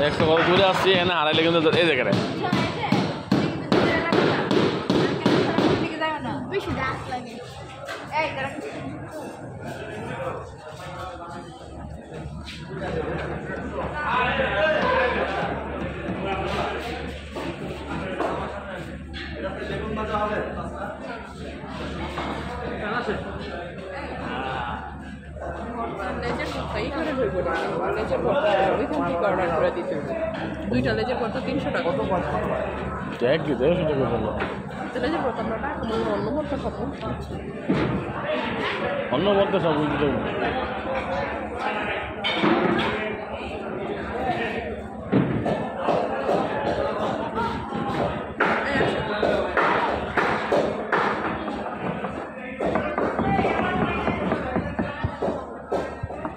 দেখছ কত দূরে আসছি এখানে হারাইলে কিন্তু এই জায়গাটা বেশি ভর্তা এইখানে হইব না। লেজের ভর্তা ওইখান থেকে অর্ডার করে দিতে হবে দুইটা লেজের ভর্তা তিনশো টাকা। দেখ কি দেড়শো টাকা বলল। লেজের ভর্তা আমরা টাকা অন্য ভর্তা খাব অন্য